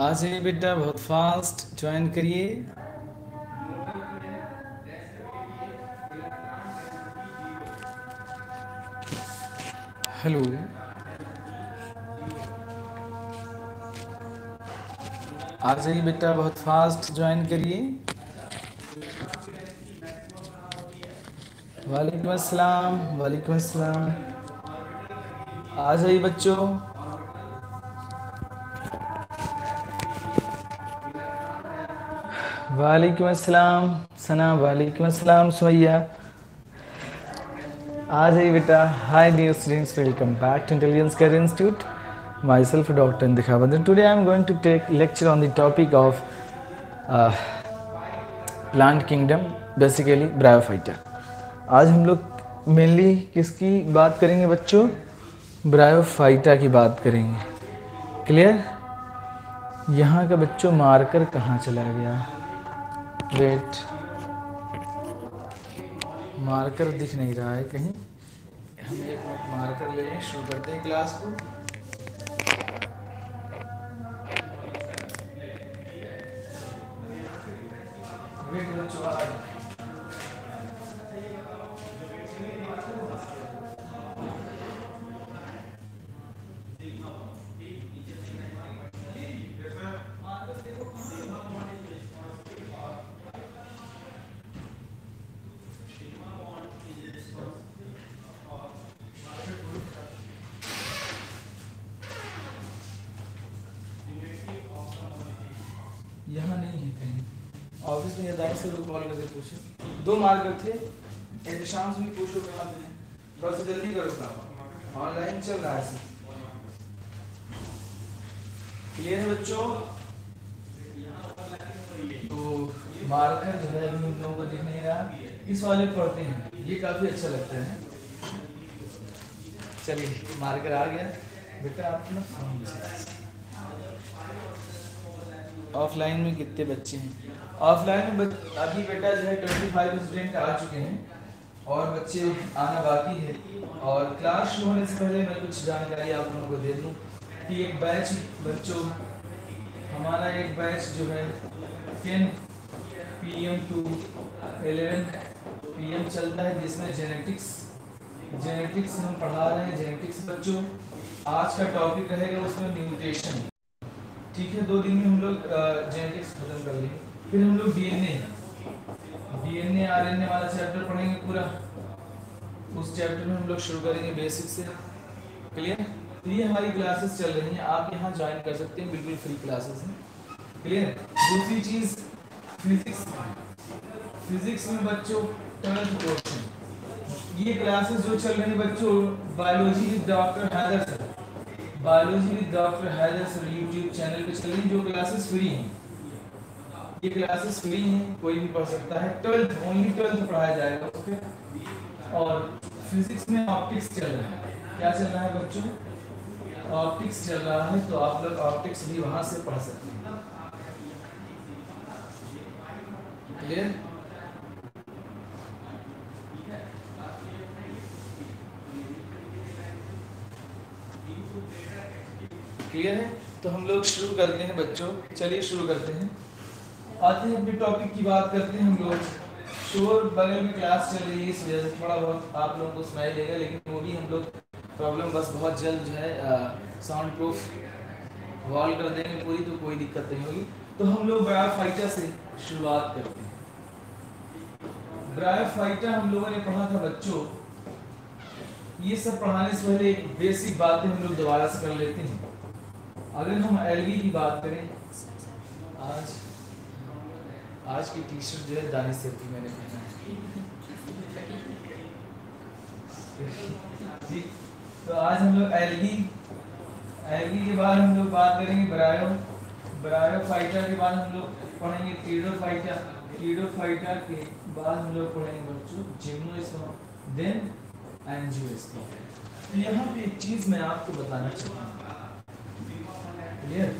आ जाइए बेटा, बहुत फास्ट ज्वाइन करिए। हेलो आ जाइए बेटा, बहुत फास्ट ज्वाइन करिए। वालेकुम अस्सलाम वालेकुम अस्सलाम। आ जाइए बच्चों। वालेकुम अस्सलाम। सना वालेकुम अस्सलाम सुमैया आ जाइए बेटा hi dear students welcome back to Intelligence Career Institute myself dr Indikha today i am going to take lecture on the topic of uh, plant kingdom basically bryophyta. आज हम लोग मेनली किसकी बात करेंगे बच्चों? ब्रायोफाइटा की बात करेंगे। क्लियर यहाँ का बच्चों मार्कर कहाँ चला गया? वेट मार्कर दिख नहीं रहा है कहीं। हम एक मार्कर ले शुरू करते हैं क्लास को। बच्चों तो मार्कर अभी लोगों को दिख नहीं रहा। इस वाले पढ़ते हैं। ये काफ़ी अच्छा लगता है। चलिए, मार्कर आ गया। बेटा, आप ऑफलाइन में कितने बच्चे हैं? ऑफलाइन में अभी बेटा जो है ट्वेंटी फाइव स्टूडेंट आ चुके हैं। और बच्चे आना बाकी है। और क्लास शुरू होने से पहले मैं कुछ जानकारी आप लोगों को दे दूँ कि एक बैच बच्चों हमारा एक बैच जो है ten P M to eleven P M चलता है, जिसमें जेनेटिक्स जेनेटिक्स हम पढ़ा रहे हैं जेनेटिक्स बच्चों। आज का टॉपिक रहेगा उसमें न्यूट्रिशन ठीक है, दो दिन में हम लोग जेनेटिक्स खत्म कर लेंगे। फिर हम लोग डीएनए डीएनए आरएनए वाला चैप्टर पढ़ेंगे पूरा। उस चैप्टर में हम लोग शुरू करेंगे बेसिक से। क्लियर तो ये हमारी क्लासेस चल रही हैं। आप यहाँ ज्वाइन कर सकते हैं बिल्कुल फ्री क्लासेस हैं। क्लियर दूसरी चीज़ फिजिक्स फिजिक्स में बच्चों ट्वेल्थ पोर्शन ये क्लासेस जो चल रही हैं बच्चों biology with doctor Haider sir biology with doctor Haider sir YouTube channel पे चल रही जो क्लासेस फ्री हैं। ये क्लासेस फ्री हैं, कोई भी पढ़ सकता है। ट्वेल्थ ओनली ट्वेल्थ पढ़ाया जाएगा ओके और फिजिक्स में ऑप्टिक्स चल रहा है। क्या चल रहा है बच्चों? ऑप्टिक्स चल रहा है तो आप लोग ऑप्टिक्स भी वहाँ से पढ़ सकते हैं। क्लियर क्लियर है? तो हम लोग शुरू करते हैं, बच्चों। चलिए शुरू करते हैं। आते हैं अपने टॉपिक की बात करते हैं हम लोग। शोर बगल में क्लास चल रही है, इस वजह से थोड़ा बहुत आप लोगों को सुनाई देगा लेकिन वो भी हम लोग प्रॉब्लम, बस बहुत जल्द जो है साउंड प्रूफ वॉल कर देंगे पूरी तो कोई दिक्कत नहीं होगी। तो हम लोग ब्रायोफाइटा से शुरुआत करते हैं। ब्रायोफाइटा हम लोगों ने पढ़ा था, बच्चों। ये सब पढ़ाने से पहले एक बेसिक बातें हम लोग दोबारा से कर लेते हैं। अगर हम एलगी की बात करें, आज आज की टी शर्ट जो है दानिश सर की मैंने पहना है। तो आज हम लोग एलगी एलगी के बाद हम लोग बात करेंगे ब्रायो ब्रायो फाइटर के बाद हम लोग पढ़ेंगे टीडो फाइटर टीडो फाइटर के बाद हम लोग पढ़ेंगे बच्चों जिम्नोस्टोम देन एंजियोस्टोम तो यहाँ पे एक चीज़ मैं आपको बताना चाहता हूँ क्लियर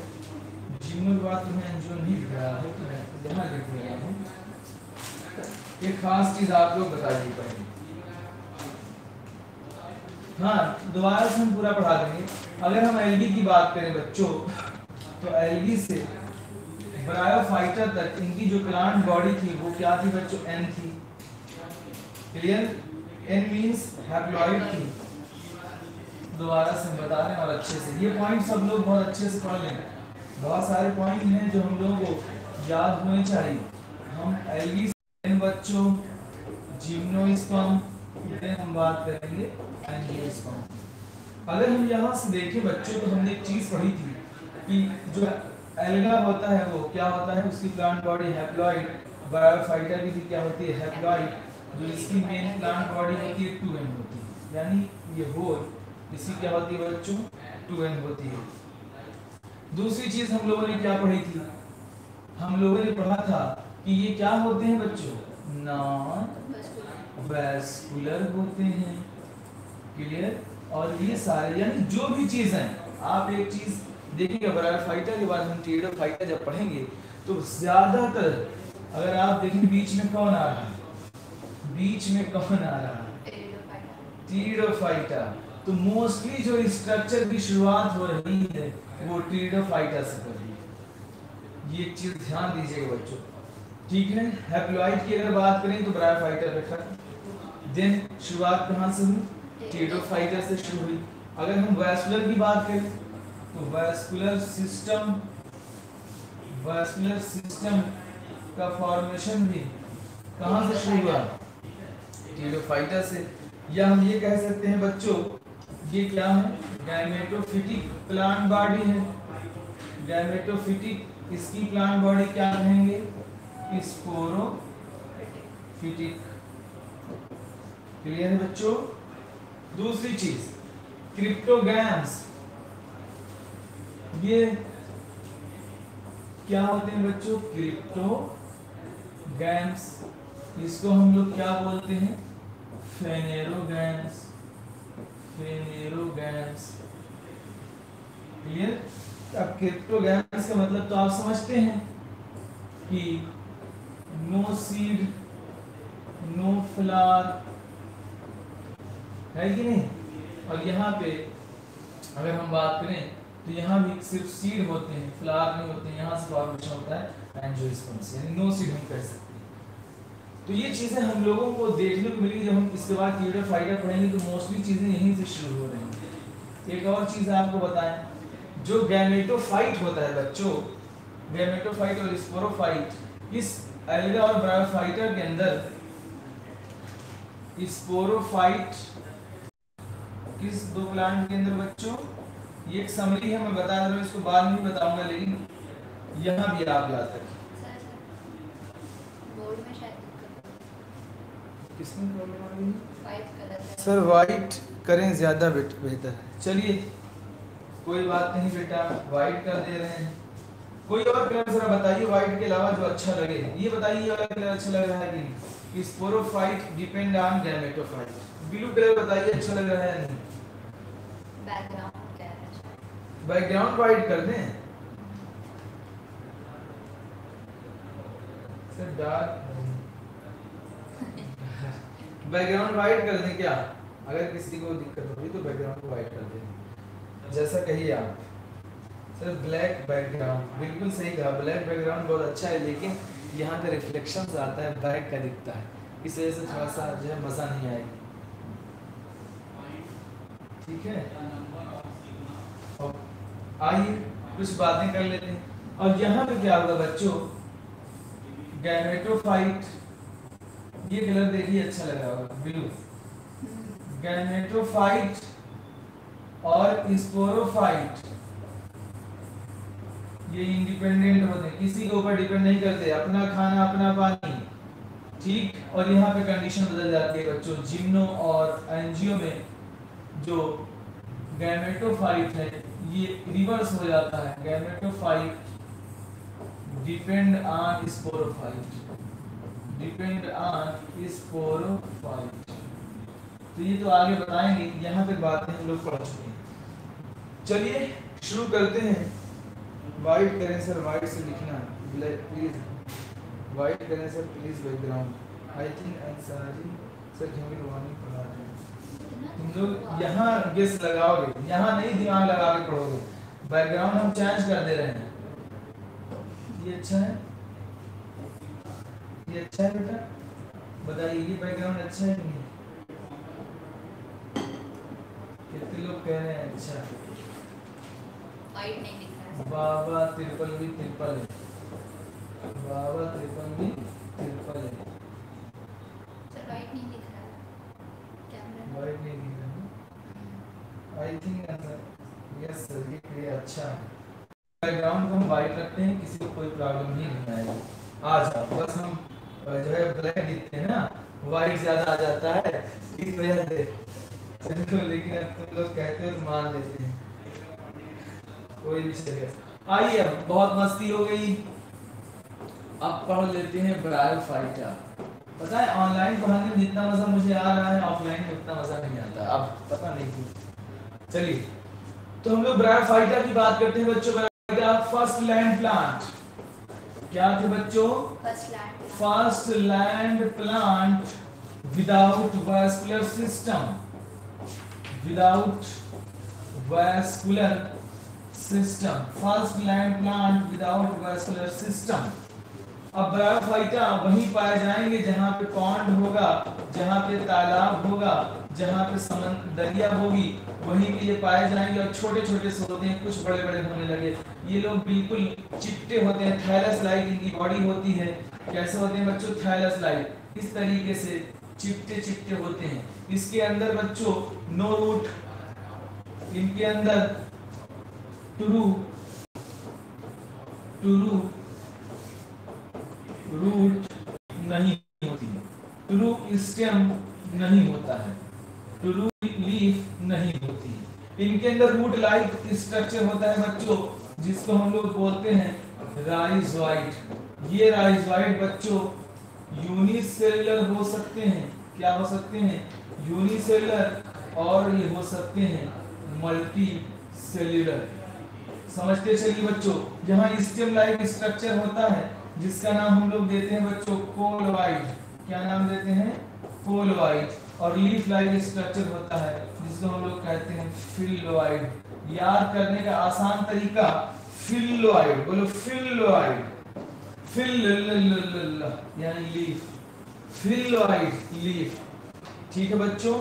जिम्नो के बाद तुम्हें एंजियो नहीं दिख रहा है तो मैं यहाँ लिख रहा हूँ। एक खास चीज़ आप लोग बता दी पहले। हाँ दोबारा से हम पूरा पढ़ा देंगे। अगर हम एलडी की बात करें बच्चों तो एलगी से ब्रायोफाइटर तक इनकी जो प्लांट बॉडी थी, वो क्या थी बच्चों? एन थी। क्लियर एन मींस हैप्लॉइड थी। दोबारा से बता रहे हैं और अच्छे से। ये पॉइंट सब लोग बहुत अच्छे से पढ़ लें बहुत सारे पॉइंट हैं जो हम लोगों को याद होने चाहिए। हम एलगी बच्चों जिम्नोस्पर्म फिर हम बात करेंगे एंजियोस्पर्म अगर हम यहाँ से देखें बच्चों तो हमने एक चीज़ पढ़ी थी कि जो एल्गा होता है वो क्या होता है? उसकी प्लांट बॉडी हैप्लॉइड बायोफाइटर की क्या होती है? हैप्लॉइड जो इसकी मेन प्लांट बॉडी होती है टू एन होती है। यानी ये होल इसकी क्या होती है बच्चों? टू एन होती है। दूसरी चीज़ हम लोगों ने क्या पढ़ी थी? हम लोगों ने पढ़ा था कि ये क्या होते हैं बच्चों? नॉन वैस्कुलर होते हैं क्लियर और ये सारे, यानी जो भी चीज़ है, आप एक चीज़ देखिएगा ब्रायोफाइटा के बाद हम टीडोफाइटा जब पढ़ेंगे तो ज़्यादातर, अगर आप देखें, बीच में कौन आ रहा है? बीच में कौन आ रहा है? टीडोफाइटा तो मोस्टली जो स्ट्रक्चर की शुरुआत हो रही है, वो टीडोफाइटा से कर रही है। ये चीज़ ध्यान दीजिएगा बच्चों। ठीक है? हैप्लॉइड की अगर बात करें तो ब्रायोफाइटा पे खत्म देन शुरुआत कहाँ से हुई? टीडोफाइटा से शुरू हुई। अगर हम वैस्कुलर की बात करें तो वैस्कुलर सिस्टम वैस्कुलर सिस्टम का फॉर्मेशन भी कहाँ से शुरू हुआ? टीडोफाइटा से। या हम ये कह सकते हैं बच्चों ये क्या है? गैमेटोफिटिक प्लांट बॉडी है। गैमेटोफिटिक इसकी प्लांट बॉडी क्या कहेंगे स्पोरोफिटिक क्लियर है बच्चों? दूसरी चीज़ क्रिप्टोगैम्स ये क्या होते हैं बच्चों? क्रिप्टो गैम्स इसको हम लोग क्या बोलते हैं? फेनेरोगैम्स फेनेरोगैम्स क्लियर अब क्रिप्टोगैम्स का मतलब तो आप समझते हैं कि नो सीड नो फ्लावर है कि नहीं? और यहाँ पे अगर हम बात करें तो यहाँ भी सिर्फ़ सीड होते हैं फ्लावर नहीं होते हैं यहाँ से फॉर्मेशन होता है एंजियोस्पर्म से यानी नो सीड हम कह सकते हैं। तो ये चीज़ें हम लोगों को देखने को मिली, जब हम इसके बाद कीड़े फाइटर पढ़ेंगे तो मोस्टली चीज़ें यहीं से शुरू हो रही हैं। एक और चीज़ आपको बताएँ, जो गैमेटोफाइट होता है बच्चों गैमेटोफाइट और स्पोरोफाइट इस एल्गा और ब्रायोफाइटर के अंदर स्पोरोफाइट किस दो प्लांट के अंदर बच्चों? ये एक समरी है मैं बता रहा हूँ इसको बाद में बताऊँगा लेकिन यहाँ भी आप ला सकते सर वाइट करें ज़्यादा बेहतर है। चलिए कोई बात नहीं बेटा वाइट कर दे रहे हैं। कोई और कलर जरा बताइए वाइट के अलावा जो अच्छा लगे ये बताइए ये वाला कलर अच्छा लग रहा है कि नहीं? Sporophyte depend on gametophyte blue colour बताइए अच्छा लग रहा है नहीं? बैकग्राउंड बैकग्राउंड वाइट कर दें। बैकग्राउंड वाइट कर दें क्या? अगर किसी को दिक्कत होगी तो बैकग्राउंड को वाइट कर दें। जैसा कहिए आप। सर ब्लैक बैकग्राउंड बिल्कुल सही कहा। ब्लैक बैकग्राउंड बहुत अच्छा है, लेकिन यहाँ पे रिफ्लेक्शन आता है बैक का दिखता है। इस वजह से थोड़ा सा जो है मज़ा नहीं आएगा। ठीक है? आइए, कुछ बातें कर लेते हैं। और यहाँ पे क्या होगा बच्चों? गैमेटोफाइट ये कलर देखिए अच्छा लगा होगा ब्लू गैमेटोफाइट और स्पोरोफाइट ये इंडिपेंडेंट होते हैं। किसी के ऊपर डिपेंड नहीं करते, अपना खाना, अपना पानी। ठीक? और यहाँ पे कंडीशन बदल जाती है बच्चों, जिम्नो और एनजीओ में जो गैमेटोफाइट है ये रिवर्स हो जाता है. Gametophyte depend on sporophyte depend on sporophyte तो ये तो आगे बताएँगे, यहाँ पे बातें हम लोग पढ़ चुके हैं। चलिए शुरू करते हैं। वाइट करें सर वाइट से लिखना। प्लीज़ वाइट करें sir please background I think Ansari sir ज़मीन वार्निंग पढ़ा तुम लोग यहाँ गेस लगाओगे यहाँ नहीं दिमाग लगा के पढ़ोगे। बैकग्राउंड हम चेंज कर दे रहे हैं ये अच्छा है? ये अच्छा है बेटा? बताइए ये बैकग्राउंड अच्छा है कि नहीं? कितने लोग कह रहे हैं अच्छा? बाबा त्रिपल भी त्रिपल है। बाबा त्रिपल भी त्रिपल है सर वाइट नहीं दिख रहा है कैमरा में वाइट नहीं दिख रहा I think sir yes sir ये क्लियर अच्छा है। बैकग्राउंड को हम वाइट रखते हैं, किसी को कोई प्रॉब्लम नहीं नहीं आएगी आ जाओ, बस हम जो है ब्लैक लिखते हैं ना वाइट ज़्यादा आ जाता है, इस वजह से। चलो, लेकिन अब तुम लोग कहते हो तो मान लेते हैं। कोई भी चलेगा आइए अब, बहुत मस्ती हो गई। अब पढ़ लेते हैं ब्रायोफाइटा पता है ऑनलाइन पढ़ाने में जितना मज़ा मुझे आ रहा है ऑफलाइन में उतना मज़ा नहीं आता। अब पता नहीं क्यों। चलिए। तो हम लोग ब्रायोफाइटा की बात करते हैं बच्चों फ़र्स्ट लैंड प्लांट क्या थे बच्चों? First land plant without vascular system without vascular system first land plant without vascular system अब ब्रायोफाइटा वहीं पाए जाएँगे जहाँ पे पॉन्ड होगा जहाँ पे तालाब होगा। जहाँ पे समंदर दरिया होगी, वहीं के लिए पाए जाएँगे और छोटे छोटे से होते हैं, कुछ बड़े बड़े होने लगे। ये लोग बिल्कुल चिट्टे होते हैं थैलस लाइक इनकी बॉडी होती है। कैसे होते हैं बच्चों? थैलस लाइक इस तरीके से चिट्टे चिट्टे होते हैं। इसके अंदर बच्चों नो रूट इनके अंदर टुरू टुरू रूट नहीं होती है। टुरू स्टेम नहीं होता है। लीफ नहीं होती। इनके अंदर रूट लाइक स्ट्रक्चर होता है बच्चों, जिसको हम लोग बोलते हैं राइजोइड ये राइजोइड बच्चों यूनिसेलुलर हो सकते हैं। क्या हो सकते हैं? यूनिसेलुलर और ये हो सकते हैं मल्टी सेल्युलर समझते चलिए बच्चों जहाँ स्टेम लाइक स्ट्रक्चर होता है, जिसका नाम हम लोग देते हैं बच्चों कोलोइड क्या नाम देते हैं? कोलोइड और लीफ लाइक स्ट्रक्चर होता है, जिसको हम लोग कहते हैं फिलोइड याद करने का आसान तरीका फिलोइड बोलो फिलोइड फिल यानी लीफ फिलोइड लीफ ठीक है बच्चों?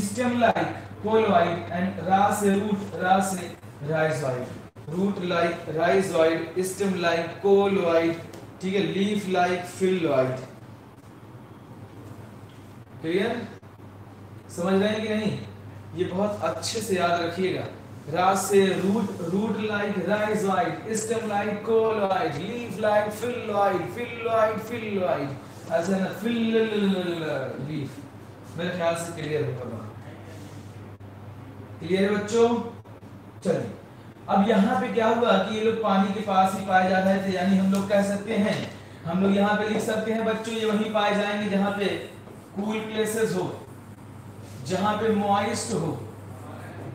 स्टेम लाइक कोलोइड एंड रा से रूट रा से rhizoid root like rhizoid stem like cauloid ठीक है लीफ लाइक फिलोइड क्लियर समझ रहे हैं कि नहीं? ये बहुत अच्छे से याद रखिएगा। रा से root root like rhizoid stem like cauloid leaf like phylloid phylloid phylloid ऐसा ना फिल लीफ मेरे ख्याल से क्लियर होगा क्लियर है बच्चों? चलिए। अब यहाँ पे क्या हुआ कि ये लोग पानी के पास ही पाए जा रहे थे, यानी हम लोग कह सकते हैं, हम लोग यहाँ पे लिख सकते हैं, बच्चों, ये वहीं पाए जाएँगे जहाँ पे कूल प्लेसेस हो। जहाँ पे मॉइस्ट हो,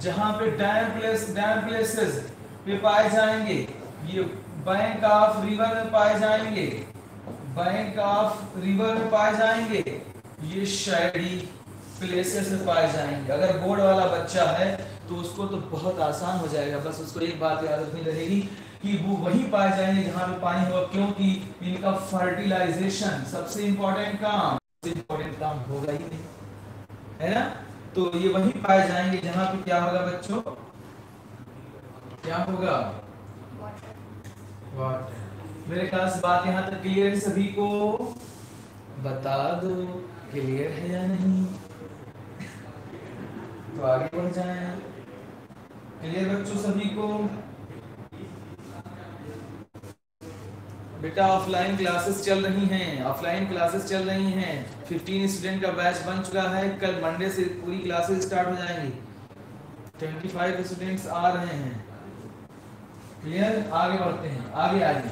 जहाँ पे डैम प्लेस डैम प्लेसेस पे पाए जाएँगे, ये बैंक ऑफ़ रिवर में पाए जाएँगे बैंक ऑफ़ रिवर में पाए जाएँगे, ये शैडी प्लेसेस में पाए जाएँगे। अगर बोर्ड वाला बच्चा है तो उसको तो बहुत आसान हो जाएगा। बस उसको एक बात याद रखनी रहेगी कि वो वही पाए जाएँगे जहाँ पे पानी होगा क्योंकि इनका फर्टिलाइजेशन सबसे इंपॉर्टेंट काम, सबसे इंपॉर्टेंट काम होगा ही नहीं। है ना? तो ये वही पाए जाएँगे जहाँ पे क्या होगा बच्चों? क्या होगा? मेरे ख्याल से बात यहाँ तक क्लियर है सभी को? बता दो क्लियर है या नहीं? तो आगे बढ़ जाए। क्लियर बच्चों सभी को? बेटा ऑफलाइन क्लासेस चल रही हैं ऑफलाइन क्लासेस चल रही हैं। 15 स्टूडेंट का बैच बन चुका है, कल मंडे से पूरी क्लासेस स्टार्ट हो जाएँगी। 25 स्टूडेंट्स आ रहे हैं। क्लियर आगे बढ़ते हैं, आगे आगे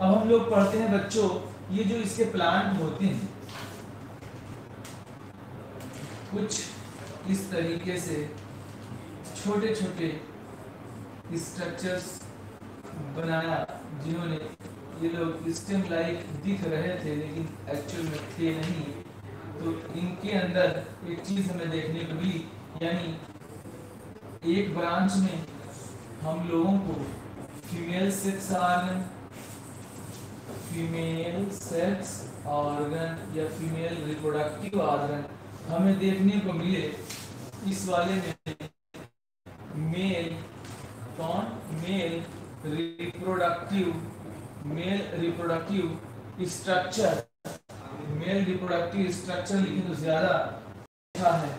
अब हम लोग पढ़ते हैं, बच्चों, ये जो इसके प्लांट होते हैं, कुछ इस तरीके से छोटे छोटे स्ट्रक्चर्स बनाया जिन्होंने ये लोग स्टेम लाइक दिख रहे थे, लेकिन एक्चुअल में थे नहीं। तो इनके अंदर एक चीज़ हमें देखने को मिली, यानी एक ब्रांच में हम लोगों को female sex organ female sex organ या फीमेल रिप्रोडक्टिव ऑर्गन हमें देखने को मिले। इस वाले में मेल कौन? Male reproductive male reproductive structure male reproductive structure लिखे तो ज़्यादा अच्छा है।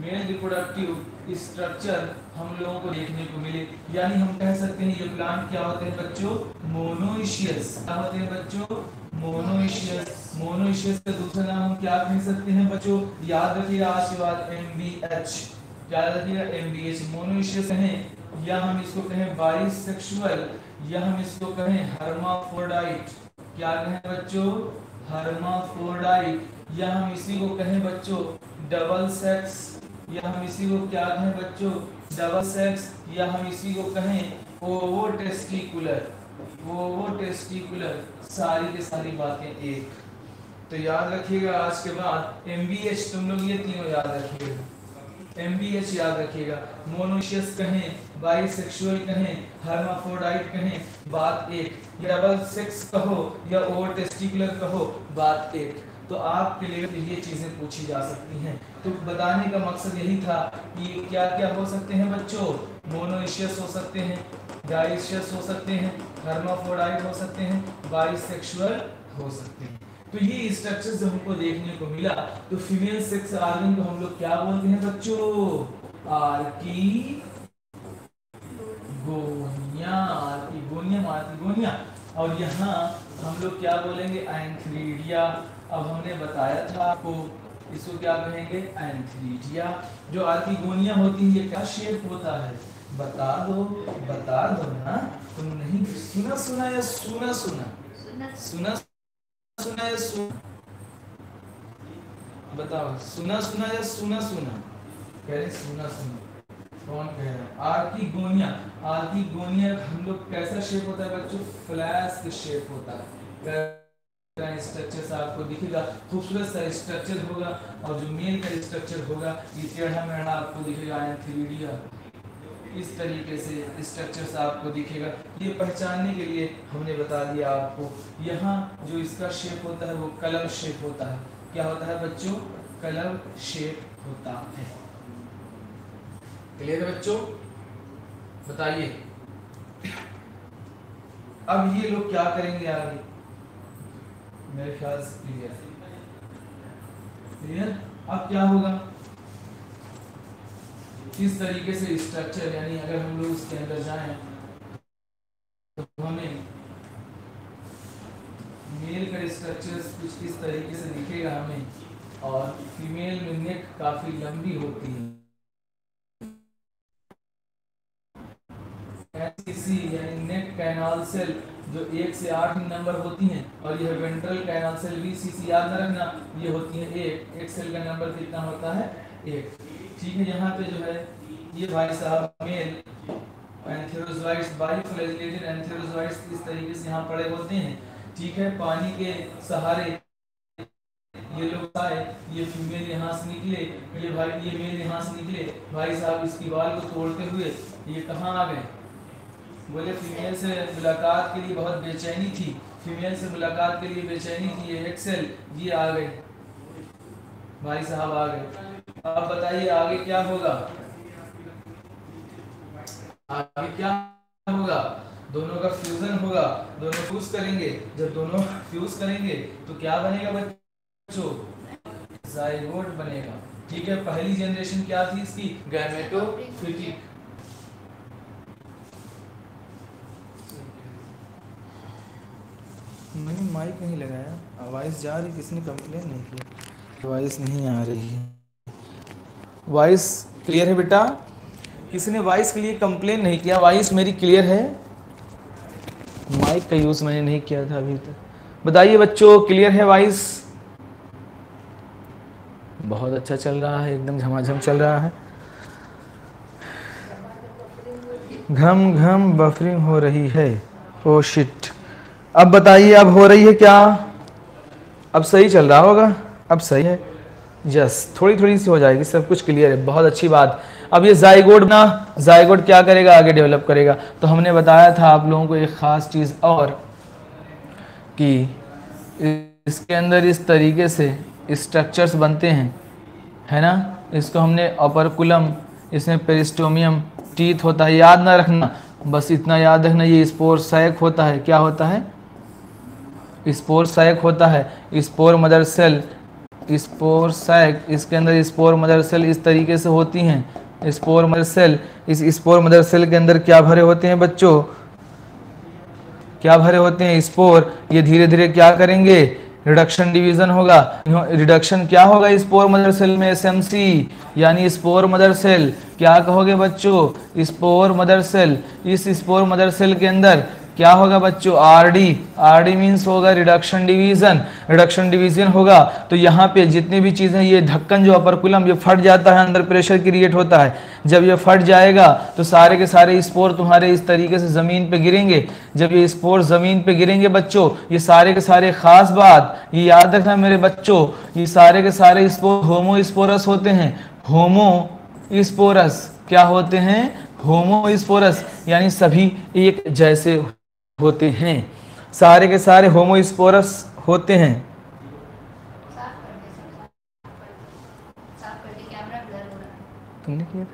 मेल रिप्रोडक्टिव स्ट्रक्चर हम लोगों को देखने को मिले। यानी हम कह सकते हैं ये प्लांट क्या होते हैं बच्चों? मोनोइशियस क्या होते हैं बच्चों? मोनोइशियस मोनोइशियस का दूसरा नाम हम क्या कह सकते हैं बच्चों? याद रखिएगा आज के बाद एम बी एच याद रखिएगा एम बी एच मोनोइशियस कहें या हम इसको कहें बाइसेक्सुअल या हम इसको कहें हर्माफ्रोडाइट क्या कहें बच्चों? हर्माफ्रोडाइट या हम इसी को कहें बच्चों डबल सेक्स या हम इसी को क्या कहें बच्चों? डबल सेक्स या हम इसी को कहें ओवो टेस्टिकुलर ओवो टेस्टिकुलर सारी की सारी बातें एक। तो याद रखिएगा आज के बाद एम तुम लोग ये तीनों याद रखिएगा। एम याद रखिएगा। मोनोशियस कहें बाइसेक्सुअल कहें हर्माफ्रोडाइट कहें, बात एक। डबल सेक्स कहो, या ओवर टेस्टिकुलर कहो, बात एक। तो आपके लिए ये चीज़ें पूछी जा सकती हैं। तो बताने का मकसद यही था कि क्या क्या हो सकते हैं बच्चों? मोनोशियस हो सकते हैं डाइशियस हो सकते हैं हर्माफोडाइट हो सकते हैं बाइसेक्सुअल हो सकते हैं। तो ये स्ट्रक्चर जो हमको देखने को मिला तो फीमेल सेक्स ऑर्गन को हम लोग क्या बोलते हैं बच्चों? आर्की गोनिया आर्कीगोनिया आर्कीगोनिया और यहाँ हम लोग क्या बोलेंगे? एंथ्रीडिया। अब हमने बताया था आपको इसको क्या कहेंगे? एंथ्रीडिया। जो आर्किगोनिया होती है ये क्या शेप होता है? बता दो बता दो ना। तुम नहीं सुना सुना या सुना सुना? सुना। सुना सुना या सुना? बताओ, सुना सुना या सुना सुना? कह रहे सुना सुना। कौन कह रहा है? आर्किगोनिया आर्किगोनिया हम लोग कैसा शेप होता है बच्चों? फ्लैश शेप होता है। स्ट्रक्चर आपको दिखेगा? खूबसूरत सा स्ट्रक्चर होगा और जो मेन का स्ट्रक्चर होगा, ये टेढ़ा मेढ़ा आपको दिखेगा थ्री इस तरीके से स्ट्रक्चर आपको दिखेगा। ये पहचानने के लिए हमने बता दिया आपको। यहाँ जो इसका शेप होता है, वो कलर शेप होता है। क्या होता है बच्चों? कलर शेप होता है। क्लियर है बच्चों? बताइए। अब ये लोग क्या करेंगे आगे? मेरे ख्याल से क्लियर क्लियर अब क्या होगा? किस तरीके से स्ट्रक्चर यानी अगर हम लोग उसके अंदर जाएँ तो हमें मेल का स्ट्रक्चर कुछ किस तरीके से दिखेगा हमें, और फीमेल में नेक काफ़ी लंबी होती है। ऐसी यानी नेक कैनाल सेल जो एक से आठ नंबर होती हैं, और यह ventral canal cell V C C याद रखना, ये होती है एक एक सेल का नंबर कितना होता है? एक। ठीक है यहाँ पे जो है, ये भाई साहब मेल एंथेरोजोइट्स बाइफ्लैजिलेटेड एंथेरोजोइट्स इस तरीके से यहाँ पड़े होते हैं। ठीक है, पानी के सहारे ये लोग आए, ये फीमेल यहाँ से निकले, ये भाई, ये मेल यहाँ से निकले। भाई साहब इसकी बाल को तोड़ते हुए ये कहाँ आ गए? बोले, फीमेल से मुलाकात के लिए बहुत बेचैनी थी। फीमेल से मुलाकात के लिए बेचैनी थी ये एक्सेल ये आ गए। भाई साहब आ गए। अब बताइए, आगे क्या होगा? आगे क्या होगा? दोनों का फ्यूजन होगा, दोनों फ्यूज करेंगे। जब दोनों फ्यूज करेंगे तो क्या बनेगा बच्चों? बनेगा। ठीक है, पहली जनरेशन क्या थी इसकी? गैमेटोफिटिक मैंने माइक नहीं लगाया। आवाज़ जा रही किसने कंप्लेन नहीं किया। वॉइस नहीं आ रही है। वॉइस क्लियर है बेटा? किसी ने वॉइस के लिए कंप्लेन नहीं किया? वॉइस मेरी क्लियर है। माइक का यूज़ मैंने नहीं किया था अभी तक। बताइए बच्चों क्लियर है वॉइस बहुत अच्छा चल रहा है, एकदम झमाझम चल रहा है। घम घम बफरिंग हो रही है। ओ शिट अब बताइए, अब हो रही है क्या? अब सही चल रहा होगा? अब सही है। यस थोड़ी थोड़ी सी हो जाएगी, सब कुछ क्लियर है, बहुत अच्छी बात। अब ये जाइगोड ना जाइगोड क्या करेगा, आगे डेवलप करेगा? तो हमने बताया था आप लोगों को एक ख़ास चीज़ और, कि इसके अंदर इस तरीके से स्ट्रक्चर्स बनते हैं, है ना? इसको हमने अपरकुलम इसमें पेरिस्टोमियम टीथ होता है, याद ना रखना। बस इतना याद रखना, ये स्पोर सैक होता है। क्या होता है? स्पोर सैक होता है। Spore mother cell spore sac इसके अंदर स्पोर मदर सेल इस तरीके से होती हैं। स्पोर मदर सेल, इस स्पोर मदर सेल के अंदर क्या भरे होते हैं बच्चों? क्या भरे होते हैं स्पोर? ये धीरे धीरे क्या करेंगे? रिडक्शन डिवीज़न होगा। रिडक्शन क्या होगा स्पोर मदर सेल में? एसएमसी यानी स्पोर मदर सेल। क्या कहोगे बच्चों? Spore mother cell. इस स्पोर मदर सेल के अंदर क्या होगा बच्चों? R D R D means होगा रिडक्शन डिवीज़न रिडक्शन डिवीज़न होगा। तो यहाँ पे जितनी भी चीज़ें, ये ढक्कन जो अपरकुलम ये फट जाता है अंदर प्रेशर क्रिएट होता है। जब ये फट जाएगा तो सारे के सारे स्पोर तुम्हारे इस तरीके से ज़मीन पे गिरेंगे। जब ये स्पोर ज़मीन पे गिरेंगे बच्चों, ये सारे के सारे खास बात, ये याद रखना मेरे बच्चों, ये सारे के सारे स्पोर होमो स्पोरस होते हैं। होमो स्पोरस क्या होते हैं? होमो स्पोरस यानी सभी एक जैसे होते हैं। सारे के सारे होमोस्पोरस होते हैं। तुमने किया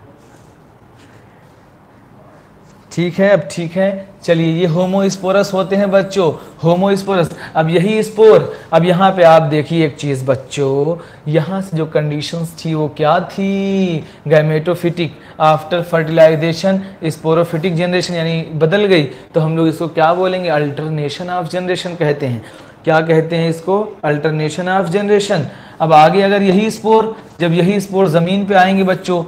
ठीक है, अब ठीक है। चलिए, ये होमोस्पोरस होते हैं बच्चों होमोस्पोरस अब यही स्पोर अब यहाँ पे आप देखिए एक चीज़ बच्चों, यहाँ से जो कंडीशंस थी वो क्या थी? Gametophytic after fertilization sporophytic generation यानी बदल गई। तो हम लोग इसको क्या बोलेंगे? अल्टरनेशन ऑफ़ जनरेशन कहते हैं। क्या कहते हैं इसको? अल्टरनेशन ऑफ़ जनरेशन अब आगे अगर यही स्पोर जब यही स्पोर ज़मीन पे आएँगे बच्चों,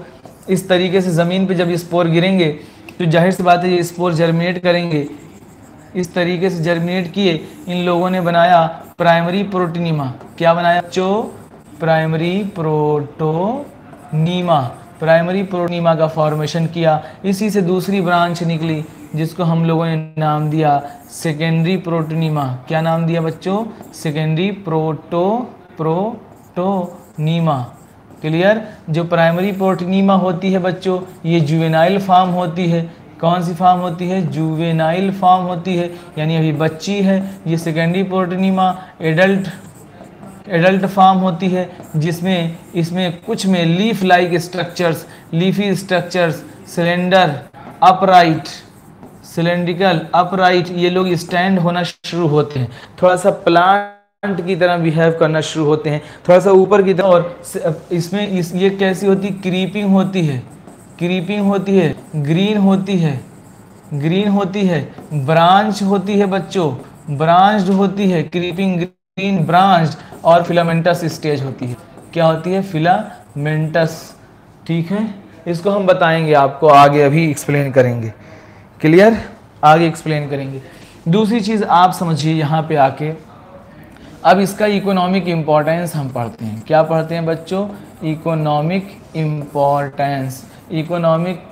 इस तरीके से ज़मीन पे जब स्पोर गिरेंगे तो ज़ाहिर सी बात है, ये स्पोर जर्मिनेट करेंगे। इस तरीके से जर्मिनेट किए, इन लोगों ने बनाया प्राइमरी प्रोटीनीमा क्या बनाया? चो प्राइमरी प्रोटोनीमा प्राइमरी प्रोटीनीमा का फॉर्मेशन किया। इसी से दूसरी ब्रांच निकली, जिसको हम लोगों ने नाम दिया सेकेंडरी प्रोटीनीमा क्या नाम दिया बच्चों? Secondary proto protonema clear? जो प्राइमरी प्रोटीनीमा होती है बच्चों, ये जुवेनाइल फार्म होती है। कौन सी फार्म होती है? जुवेनाइल फार्म होती है। यानी अभी बच्ची है, ये secondary protonema adult adult form होती है, जिसमें, इसमें कुछ में leaf like structures leafy structures cylinder upright cylindrical upright ये लोग स्टैंड होना शुरू होते हैं। थोड़ा सा प्लांट की तरह बिहेव करना शुरू होते हैं। थोड़ा सा ऊपर की तरह और इसमें इस, ये कैसी होती क्रीपिंग होती है। क्रीपिंग होती है ग्रीन होती है ग्रीन होती है ब्रांच होती है बच्चों। ब्रांच होती है क्रीपिंग ग्रीन ब्रांच और फिलामेंटस स्टेज होती है। क्या होती है? फिलामेंटस ठीक है? इसको हम बताएँगे, आपको आगे अभी एक्सप्लेन करेंगे। क्लियर आगे एक्सप्लेन करेंगे। दूसरी चीज़ आप समझिए यहाँ पे आके। अब इसका इकोनॉमिक इम्पोर्टेंस हम पढ़ते हैं। क्या पढ़ते हैं बच्चों? इकोनॉमिक इम्पोर्टेंस इकोनॉमिक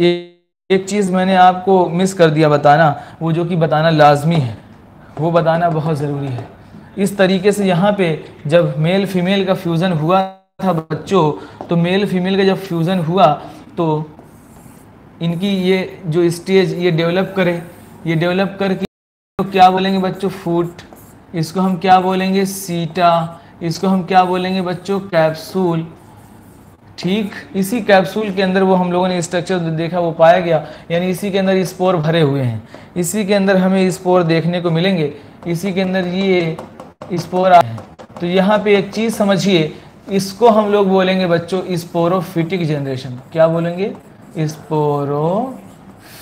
एक चीज़ मैंने आपको मिस कर दिया बताना, वो जो कि बताना लाजमी है। वो बताना बहुत ज़रूरी है। इस तरीके से यहाँ पे जब मेल फीमेल का फ्यूज़न हुआ था बच्चों तो मेल फीमेल का जब फ्यूज़न हुआ तो इनकी ये जो स्टेज ये डेवलप करे, ये डेवलप करके तो क्या बोलेंगे बच्चों? फूट इसको हम क्या बोलेंगे? सीटा। इसको हम क्या बोलेंगे बच्चों? कैप्सूल। ठीक? इसी कैप्सूल के अंदर वो हम लोगों ने स्ट्रक्चर देखा वो पाया गया। यानी इसी के अंदर स्पोर भरे हुए हैं। इसी के अंदर हमें स्पोर देखने को मिलेंगे। इसी के अंदर ये स्पोर है। तो यहाँ पे एक चीज़ समझिए। इसको हम लोग बोलेंगे बच्चों स्पोरोफिटिक जनरेशन क्या बोलेंगे?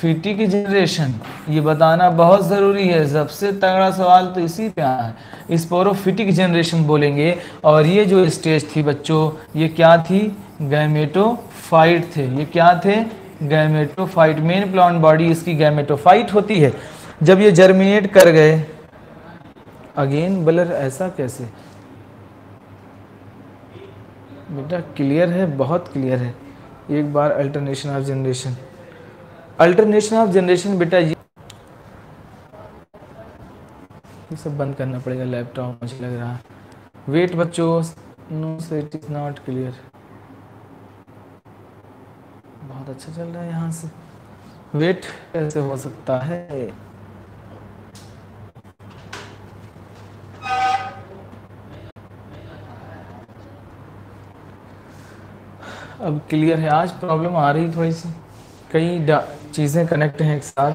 स्पोरोफिटिक जनरेशन ये बताना बहुत ज़रूरी है। सबसे तगड़ा सवाल तो इसी पे आया है। इस स्पोरोफिटिक जनरेशन बोलेंगे और ये जो स्टेज थी बच्चों, ये क्या थी? गैमेटोफाइट थे। ये क्या थे? गैमेटोफाइट मेन प्लांट बॉडी इसकी गैमेटोफाइट होती है। जब ये जर्मिनेट कर गए अगेन बलर ऐसा कैसे? बेटा क्लियर है, बहुत क्लियर है। एक बार alternation of generation alternation of generation बेटा ये ये सब बंद करना पड़ेगा लैपटॉप, मुझे लग रहा वेट बच्चों, no it is not clear. बहुत अच्छा चल रहा है यहाँ से। वेट कैसे हो सकता है? अब क्लियर है, आज प्रॉब्लम आ रही थोड़ी सी। कई चीज़ें कनेक्ट हैं एक साथ।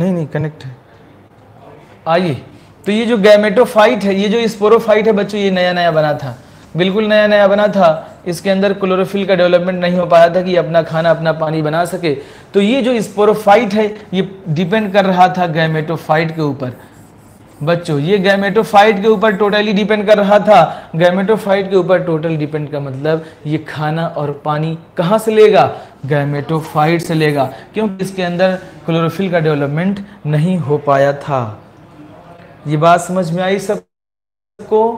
नहीं नहीं कनेक्ट है। आइए। तो ये जो गैमेटोफाइट है, ये जो स्पोरोफाइट है बच्चों, ये नया नया बना था। बिल्कुल नया नया बना था। इसके अंदर क्लोरोफिल का डेवलपमेंट नहीं हो पाया था कि अपना खाना, अपना पानी बना सके। तो ये जो स्पोरोफाइट है, ये डिपेंड कर रहा था गैमेटोफाइट के ऊपर। बच्चों, ये गैमेटोफाइट के ऊपर टोटली डिपेंड कर रहा था। गैमेटोफाइट के ऊपर टोटल डिपेंड का मतलब ये खाना और पानी कहाँ से लेगा? गैमेटोफाइट से लेगा, क्योंकि इसके अंदर क्लोरोफिल का डेवलपमेंट नहीं हो पाया था। ये बात समझ में आई सबको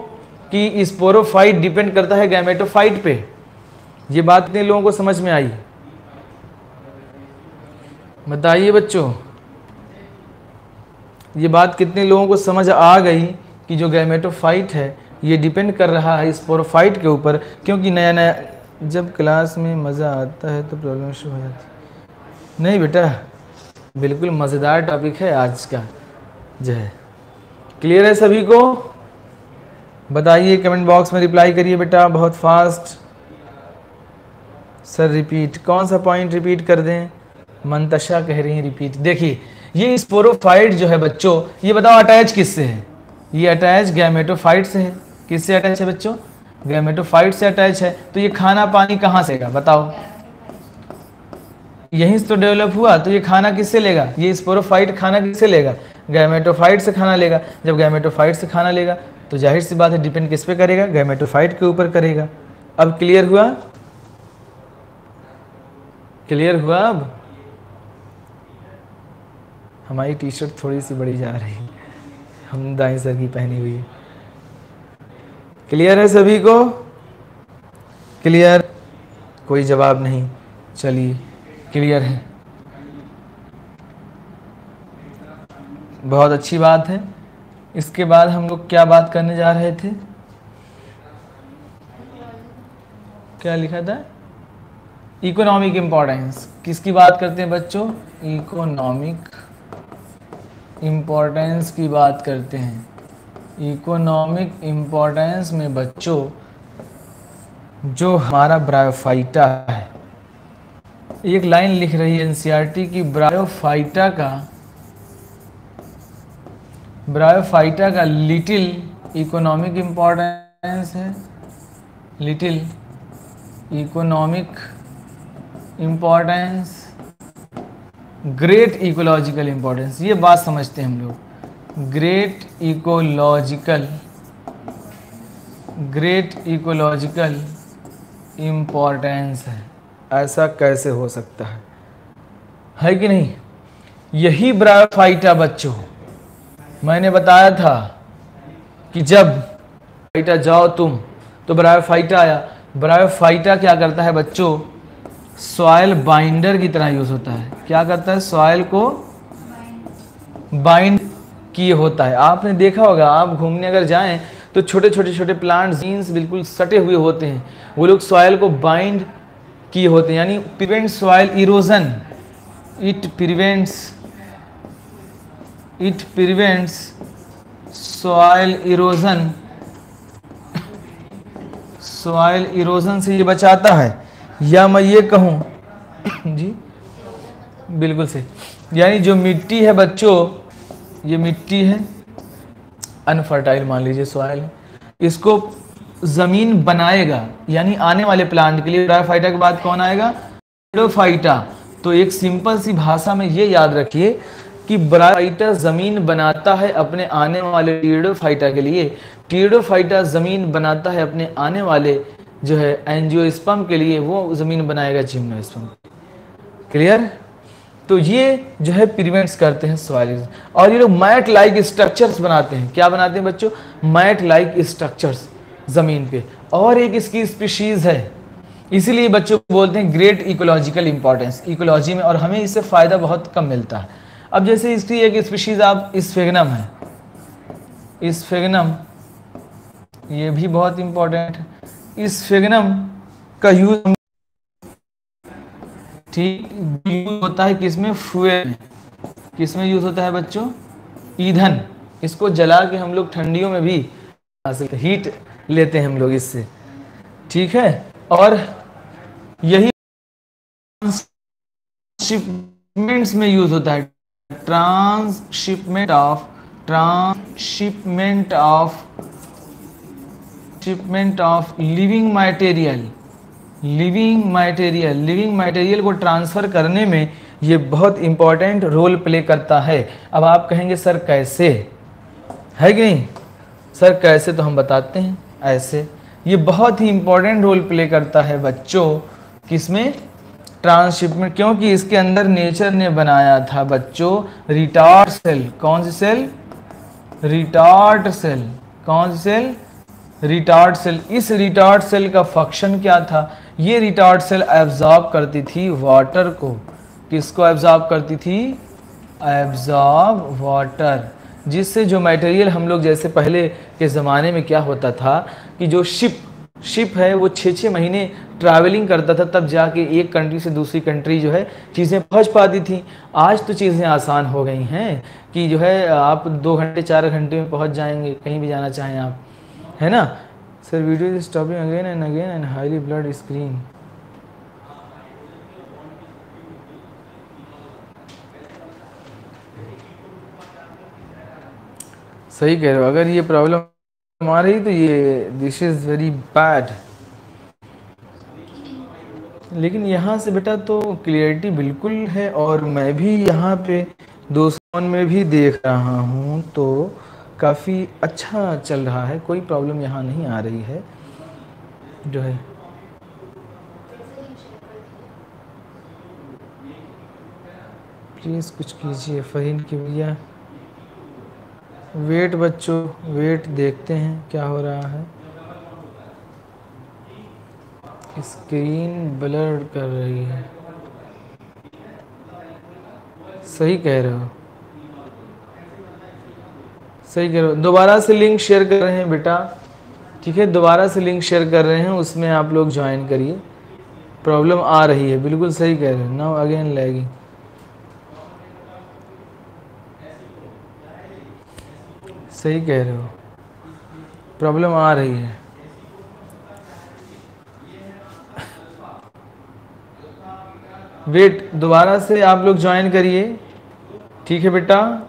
कि स्पोरोफाइट डिपेंड करता है गैमेटोफाइट पे? ये बात कितने लोगों को समझ में आई। बताइए बच्चों ये बात कितने लोगों को समझ आ गई कि जो गैमेटोफाइट है, ये डिपेंड कर रहा है स्पोरोफाइट के ऊपर, क्योंकि नया नया जब क्लास में मज़ा आता है तो प्रॉब्लम शुरू हो जाती नहीं बेटा, बिल्कुल मज़ेदार टॉपिक है आज का। जो है क्लियर है सभी को? बताइए कमेंट बॉक्स में रिप्लाई करिए बेटा, बहुत फास्ट सर रिपीट कौन सा पॉइंट रिपीट कर दें? मंतशा कह रही हैं रिपीट देखिए ये स्पोरोफाइट जो है बच्चों, ये बताओ अटैच किससे है? ये अटैच गैमेटोफाइट से है। किससे अटैच है बच्चों? गैमेटोफाइट से अटैच है। तो ये खाना पानी कहाँ से का बताओ। यहीं से तो डेवलप हुआ तो ये खाना किससे लेगा? ये स्पोरोफाइट खाना किससे लेगा? गैमेटोफाइट से खाना लेगा। जब गैमेटोफाइट से खाना लेगा तो ज़ाहिर सी बात है डिपेंड किस पे करेगा? गैमेटोफाइट के ऊपर करेगा। अब क्लियर हुआ? क्लियर हुआ अब? हमारी टी शर्ट थोड़ी सी बड़ी जा रही हम दाई सर की पहनी हुई क्लियर है सभी को? क्लियर कोई जवाब नहीं। चलिए क्लियर है। बहुत अच्छी बात है। इसके बाद हम लोग क्या बात करने जा रहे थे? क्या लिखा था? इकोनॉमिक इंपॉर्टेंस किसकी बात करते हैं बच्चों? इकोनॉमिक इम्पोर्टेंस की बात करते हैं। इकोनॉमिक इम्पोर्टेंस में बच्चों, जो हमारा ब्रायोफाइटा है। एक लाइन लिख रही है एनसीईआरटी की ब्रायोफाइटा का ब्रायोफाइटा का लिटिल इकोनॉमिक इम्पोर्टेंस है। Little economic importance great ecological importance ये बात समझते हैं हम लोग। Great ecological great ecological importance है। ऐसा कैसे हो सकता है? है कि नहीं? यही ब्रायोफाइटा बच्चों। मैंने बताया था कि जब फाइटा जाओ तुम तो ब्रायोफाइटा आया। ब्रायोफाइटा क्या करता है बच्चों? सॉयल बाइंडर की तरह यूज़ होता है। क्या करता है? सॉयल को बाइंड किए होता है। आपने देखा होगा, आप घूमने अगर जाएँ तो छोटे छोटे छोटे प्लांट जीन्स बिल्कुल सटे हुए होते हैं। वो लोग सॉयल को बाइंड किए होते हैं। यानी prevent soil erosion it prevents it prevents soil erosion soil erosion से ये बचाता है। या मैं ये कहूँ, जी, बिल्कुल सही। यानी जो मिट्टी है बच्चों, ये मिट्टी है अनफर्टाइल मान लीजिए सॉइल इसको ज़मीन बनाएगा, यानी आने वाले प्लांट के लिए ब्रायोफाइटा के बाद कौन आएगा? टीडोफाइटा तो एक सिंपल सी भाषा में ये याद रखिए कि ब्रायोफाइटा ज़मीन बनाता है अपने आने वाले टीडोफाइटा के लिए। टीडोफाइटा ज़मीन बनाता है अपने आने वाले जो है एंजियोस्पम के लिए वो ज़मीन बनाएगा जिम्नोस्पम क्लियर तो ये जो है प्रिवेंट्स करते हैं सॉइल और ये लोग मैट लाइक स्ट्रक्चर्स बनाते हैं। क्या बनाते हैं बच्चों? मैट लाइक स्ट्रक्चर्स ज़मीन पे। और एक इसकी स्पीशीज़ है। इसीलिए बच्चों बोलते हैं ग्रेट इकोलॉजिकल इंपॉर्टेंस इकोलॉजी में और हमें इससे फ़ायदा बहुत कम मिलता है। अब जैसे इसकी एक स्पीशीज़ आप फेगनम है। फेगनम ये भी बहुत इंपॉर्टेंट है। इस फेगनम का यूज़ ठीक यूज़ होता है किसमें? फ्यूल में। किसमें यूज़ होता है बच्चों? ईंधन। इसको जला के हम लोग ठंडियों में भी हीट लेते हैं हम लोग इससे। ठीक है? और यही शिपमेंट्स में यूज़ होता है। Transshipment of transshipment of shipment of living material living material living material को ट्रांसफ़र करने में ये बहुत इंपॉर्टेंट रोल प्ले करता है। अब आप कहेंगे, सर, कैसे? है कि नहीं? सर, कैसे तो हम बताते हैं, ऐसे। ये बहुत ही इंपॉर्टेंट रोल प्ले करता है बच्चों, किसमें? ट्रांसशिपमेंट क्योंकि इसके अंदर नेचर ने बनाया था बच्चों। रिटार्ड सेल कौन सी सेल रिटार्ड सेल कौन सी सेल रिटार्ड सेल इस रिटार्ड सेल का फ़ंक्शन क्या था? ये रिटार्ड सेल एब्जॉर्ब करती थी वाटर को। किसको एब्जॉर्ब करती थी? एब्जॉर्ब वाटर जिससे जो मटेरियल हम लोग जैसे पहले के ज़माने में क्या होता था कि जो शिप शिप है, वो छः छः महीने ट्रैवलिंग करता था, तब जाके एक कंट्री से दूसरी कंट्री जो है, चीज़ें पहुँच पाती थी। आज तो चीज़ें आसान हो गई हैं कि जो है, आप दो घंटे, चार घंटे में पहुँच जाएँगे, कहीं भी जाना चाहें आप। है ना? Sir video is stopping again and again and highly blurred screen सही कह रहे हो। अगर ये प्रॉब्लम आ रही तो ये दिस इज़ वेरी बैड लेकिन यहाँ से बेटा तो क्लियरिटी बिल्कुल है और मैं भी यहाँ पे दो में भी देख रहा हूँ तो काफ़ी अच्छा चल रहा है, कोई प्रॉब्लम यहाँ नहीं आ रही है। जो है। प्लीज़ कुछ कीजिए, फ़हीन की भैया। वेट बच्चों वेट देखते हैं क्या हो रहा है। स्क्रीन ब्लर कर रही है। सही कह रहे हो। सही हो। दोबारा से लिंक शेयर कर रहे हैं बेटा। ठीक है? दोबारा से लिंक शेयर कर रहे हैं, उसमें आप लोग ज्वाइन करिए। प्रॉब्लम आ रही है। बिल्कुल सही कह रहे हैं। नाउ अगेन लैगिंग सही कह रहे हो। प्रॉब्लम आ रही है। वेट दोबारा से आप लोग ज्वाइन करिए। ठीक है बेटा?